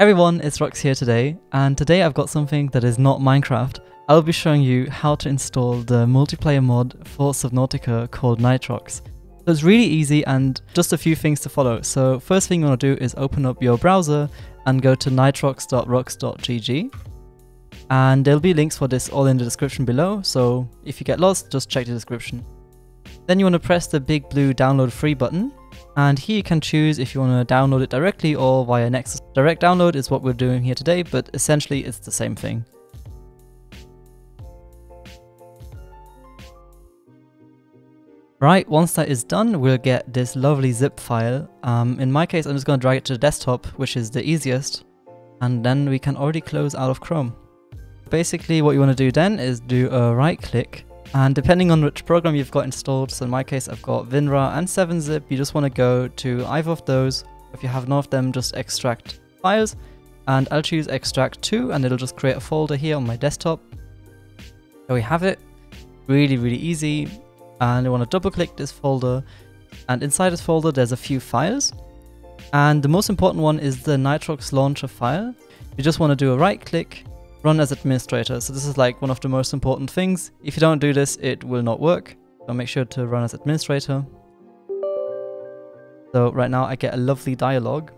everyone, it's Rux here today, and today I've got something that is not Minecraft. I'll be showing you how to install the multiplayer mod for Subnautica called Nitrox. So it's really easy and just a few things to follow. So first thing you want to do is open up your browser and go to nitrox.rux.gg and there'll be links for this all in the description below, so if you get lost, just check the description. Then you want to press the big blue download free button and here you can choose if you want to download it directly or via Nexus. Direct download is what we're doing here today, but essentially it's the same thing. Right, once that is done, we'll get this lovely zip file. Um, in my case, I'm just going to drag it to the desktop, which is the easiest. And then we can already close out of Chrome. Basically, what you want to do then is do a right click and depending on which program you've got installed, so in my case I've got WinRAR and 7-zip, you just want to go to either of those. If you have none of them, just extract files. And I'll choose extract 2 and it'll just create a folder here on my desktop. There we have it. Really, really easy. And you want to double click this folder. And inside this folder there's a few files. And the most important one is the Nitrox launcher file. You just want to do a right click run as administrator. So this is like one of the most important things. If you don't do this, it will not work. So make sure to run as administrator. So right now I get a lovely dialogue.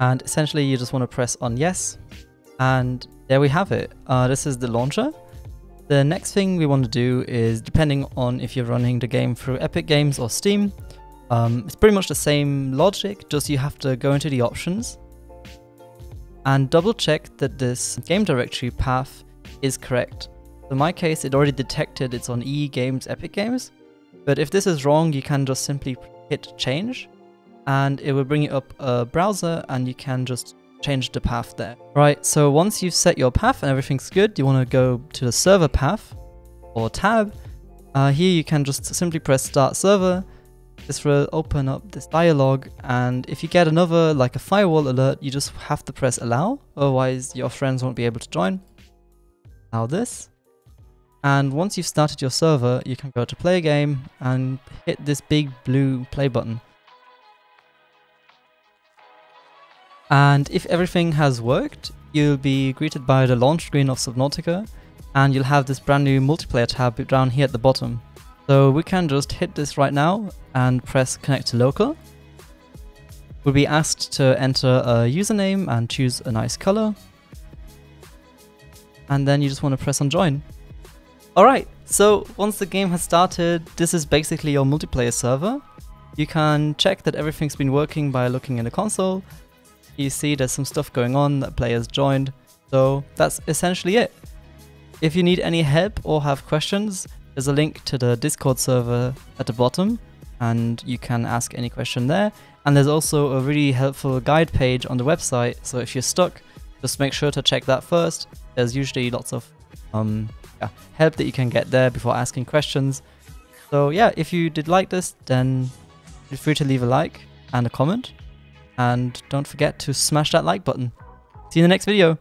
And essentially you just want to press on yes. And there we have it. Uh, this is the launcher. The next thing we want to do is, depending on if you're running the game through Epic Games or Steam, um, it's pretty much the same logic, just you have to go into the options and double check that this game directory path is correct. In my case, it already detected it's on EE Games Epic Games, but if this is wrong, you can just simply hit change and it will bring you up a browser and you can just change the path there. Right, so once you've set your path and everything's good, you want to go to the server path or tab. Uh, here you can just simply press start server this will open up this dialog and if you get another like a firewall alert you just have to press allow otherwise your friends won't be able to join. Allow this and once you've started your server you can go to play a game and hit this big blue play button. And if everything has worked you'll be greeted by the launch screen of Subnautica and you'll have this brand new multiplayer tab down here at the bottom. So we can just hit this right now and press connect to local. We'll be asked to enter a username and choose a nice color. And then you just want to press on join. Alright, so once the game has started, this is basically your multiplayer server. You can check that everything's been working by looking in the console. You see there's some stuff going on that players joined. So that's essentially it. If you need any help or have questions, there's a link to the Discord server at the bottom and you can ask any question there. And there's also a really helpful guide page on the website, so if you're stuck, just make sure to check that first. There's usually lots of um, yeah, help that you can get there before asking questions. So yeah, if you did like this, then feel free to leave a like and a comment. And don't forget to smash that like button. See you in the next video.